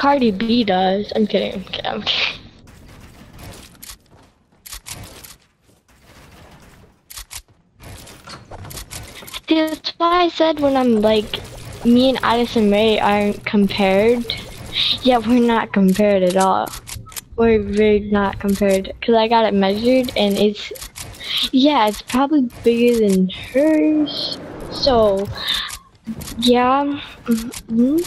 Cardi B does. I'm kidding. I'm kidding. I'm kidding. See, That's why I said when I'm like, me and Addison Rae aren't compared. Yeah, we're not compared at all. We're very not compared. Cause I got it measured and it's, yeah, it's probably bigger than hers. So, yeah. mhm.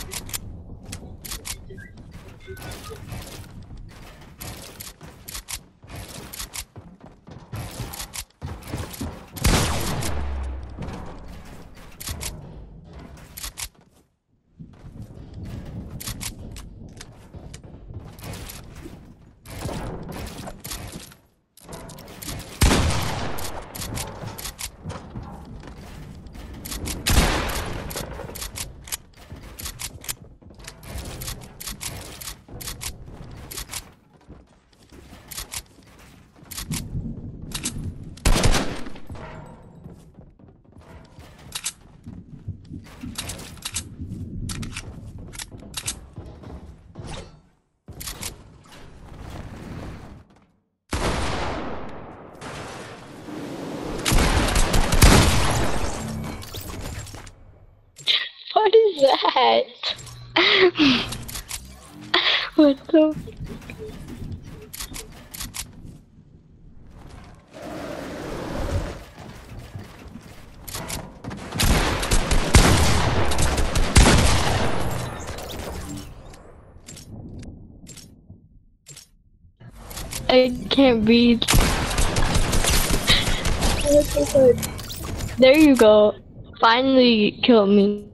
What is that? what the? I can't breathe. There you go. Finally killed me.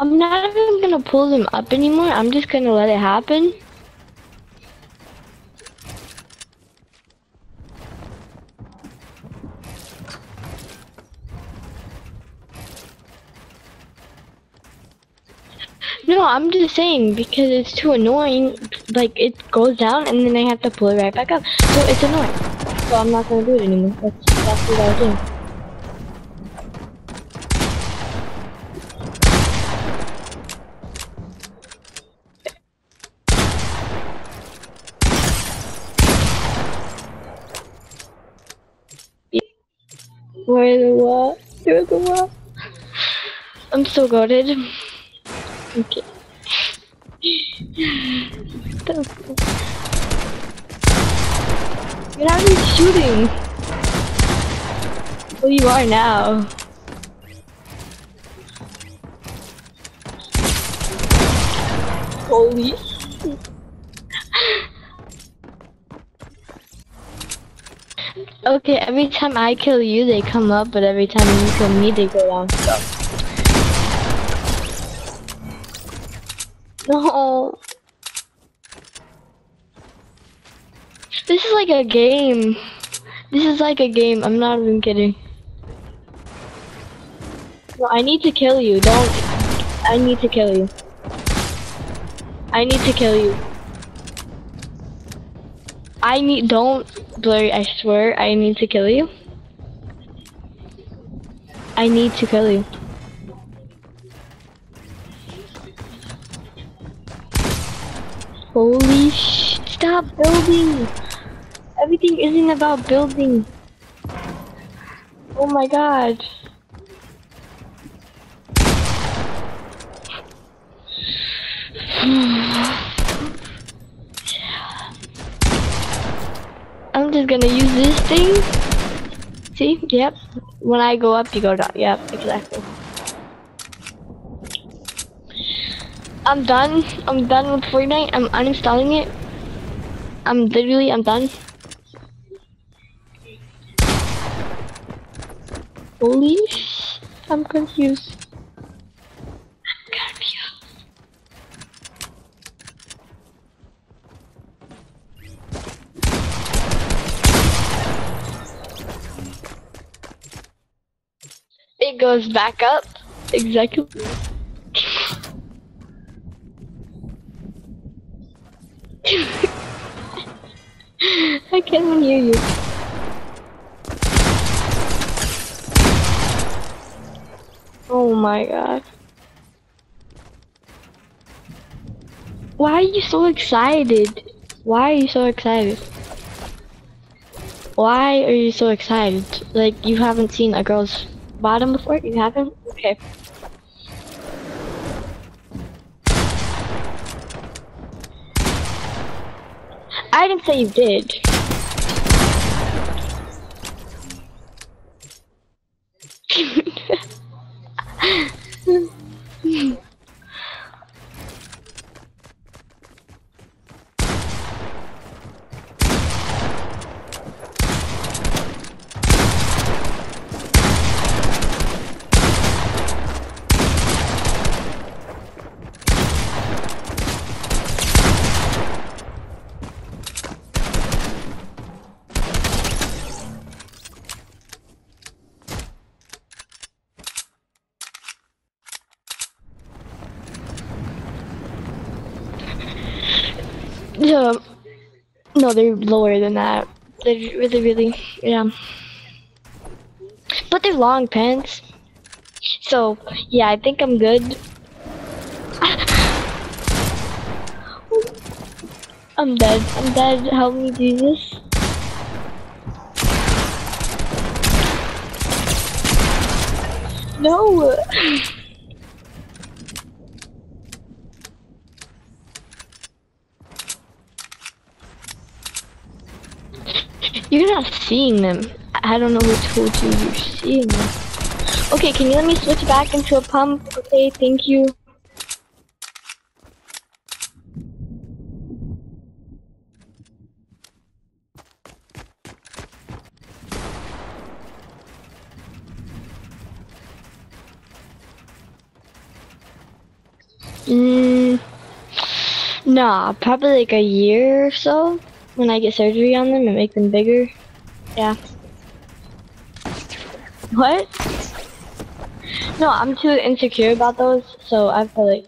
I'm not even gonna pull them up anymore. I'm just gonna let it happen. No, I'm just saying because it's too annoying. Like it goes down and then I have to pull it right back up. So it's annoying. So I'm not gonna do it anymore. That's what I was doing. Where the what? Where the what? I'm so goaded. Okay. What the? You're not even shooting. Well, you are now. Holy. Okay, every time I kill you, they come up, but every time you kill me, they go down. So. No. This is like a game. This is like a game. I'm not even kidding. No, I need to kill you. Don't. I need to kill you. I need to kill you. I need. Don't blurry. I swear. I need to kill you. I need to kill you. Holy sh! Stop building! Everything isn't about building. Oh my god. I'm just gonna use this thing. See? Yep. When I go up, you go down. Yep, exactly. I'm done. I'm done with Fortnite. I'm uninstalling it. I'm literally, I'm done. Holy sh! I'm confused. goes back up. Exactly. I can't even hear you. Oh my god. Why are you so excited? Why are you so excited? Why are you so excited? Like, you haven't seen a girl's bottom before? You haven't? Okay. I didn't say you did. Yeah. Um, no, they're lower than that. They're really, really, yeah. But they're long pants. So, yeah, I think I'm good. I'm dead. I'm dead. Help me, Jesus. No! You're not seeing them. I don't know who told you you're seeing them. Okay, can you let me switch back into a pump? Okay, thank you. Mm, nah, probably like a year or so when I get surgery on them and make them bigger. Yeah. What? No, I'm too insecure about those, so I have to like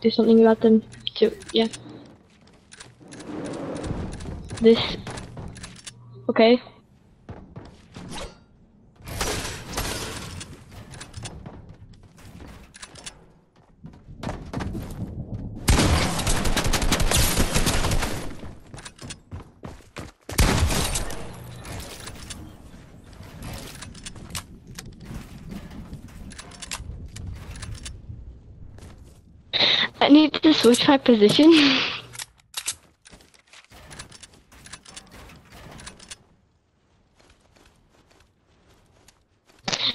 do something about them too. Yeah. This. Okay. I need to switch my position.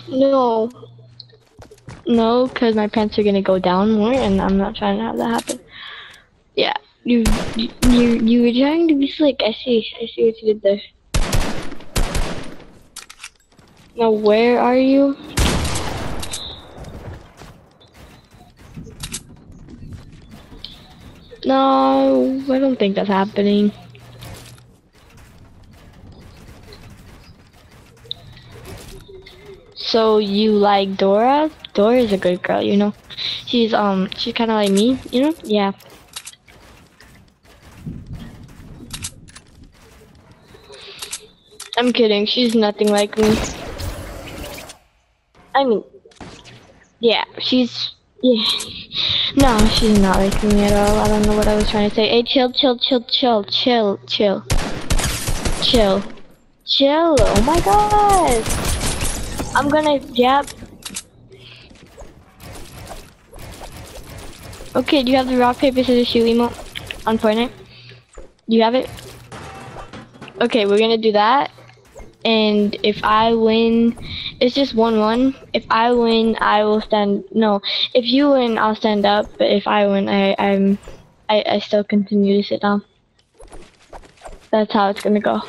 no. No, because my pants are gonna go down more, and I'm not trying to have that happen. Yeah, you, you, you, you were trying to be slick. I see. I see what you did there. Now, where are you? No, I don't think that's happening. So you like Dora? Dora is a good girl, you know. She's um, she's kind of like me, you know. Yeah. I'm kidding. She's nothing like me. I mean, yeah, she's yeah. No, she's not liking me at all. I don't know what I was trying to say. Hey, chill, chill, chill, chill, chill, chill. Chill. Chill. Oh my god. I'm gonna jab. Okay, do you have the rock, paper, scissors, shoe emote on Fortnite? Do you have it? Okay, we're gonna do that. And if I win, it's just one one. If I win, I will stand. No, if you win, I'll stand up. But if I win, I I'm I I still continue to sit down. That's how it's gonna go.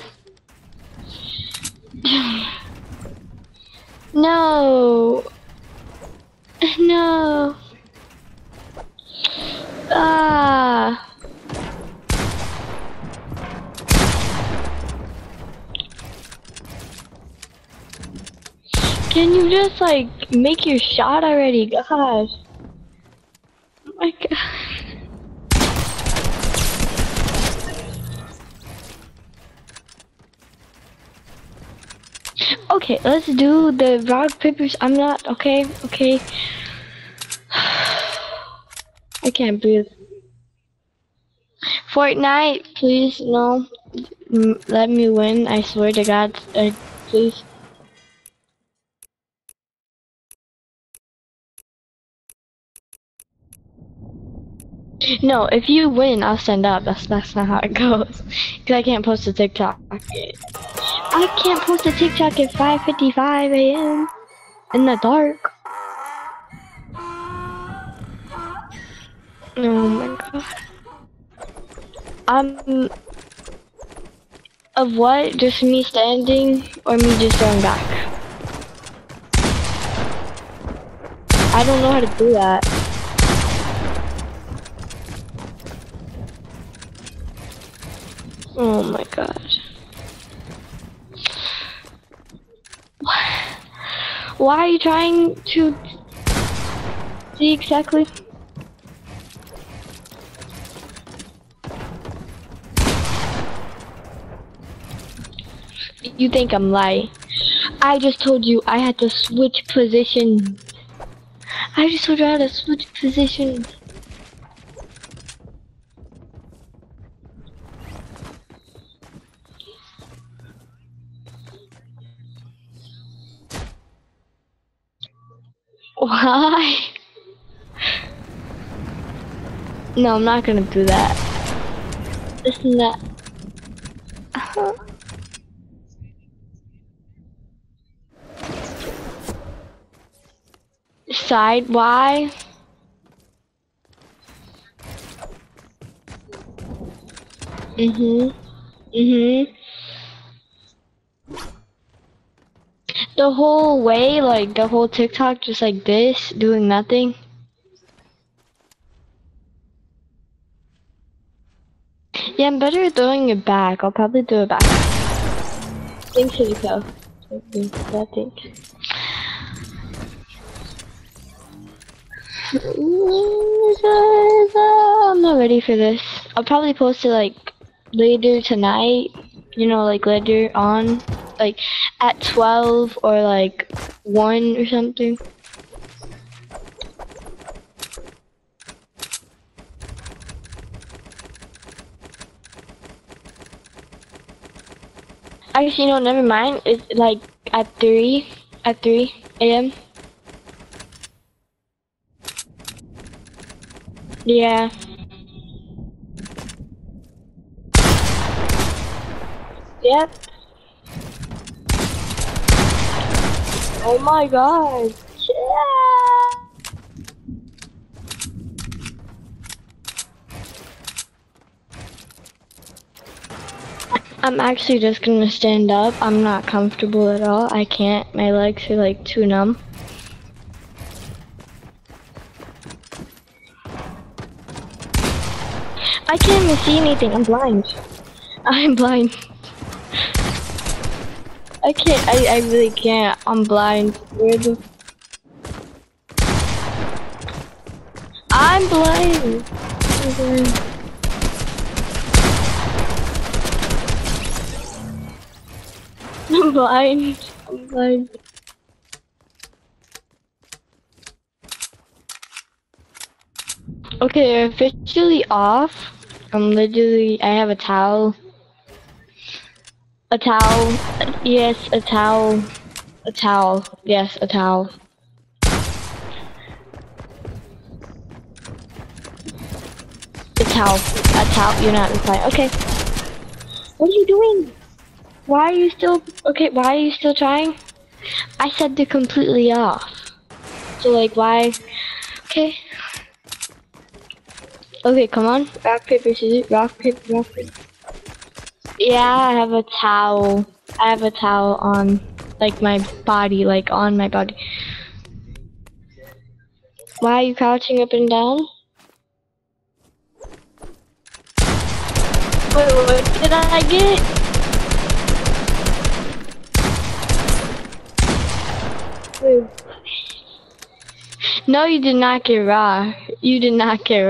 no. No. Ah. Can you just like make your shot already? Gosh. Oh my god. Okay, let's do the rock papers. I'm not okay. Okay. I can't breathe. Fortnite, please no. M let me win. I swear to God, uh, please. No, if you win, I'll stand up. That's that's not how it goes. Cause I can't post a TikTok. I can't post a TikTok at 5:55 a.m. in the dark. Oh my god. Um, of what? Just me standing or me just going back? I don't know how to do that. Oh my god. Why are you trying to see exactly? You think I'm lying? I just told you I had to switch position. I just told you I had to switch position. No, I'm not gonna do that. Isn't that? Uh-huh. Side Y. Mhm. Mhm. The whole way, like the whole TikTok, just like this, doing nothing. Yeah, I'm better at throwing it back. I'll probably do it back. Thanks, Rico. I think. I'm not ready for this. I'll probably post it like later tonight. You know, like later on, like at 12 or like 1 or something. Actually, no, never mind. It's like at 3, at 3 a.m. Yeah. Yep. Oh my god. Yeah. I'm actually just gonna stand up. I'm not comfortable at all. I can't. My legs are like too numb. I can't even see anything. I'm blind. I'm blind. I can't. I, I really can't. I'm blind. Where the? I'm blind. I'm blind. I'm blind. I'm blind. Okay, officially off. I'm literally, I have a towel. A towel. Yes, a towel. A towel. Yes, a towel. A towel. A towel. You're not replying. Okay. What are you doing? Why are you still, okay, why are you still trying? I said they're completely off. So like, why? Okay. Okay, come on. Rock, paper, scissors. Rock, paper, rock, paper. Yeah, I have a towel. I have a towel on, like, my body, like, on my body. Why are you crouching up and down? Wait, what did I get? Wait. No, you did not get raw. You did not get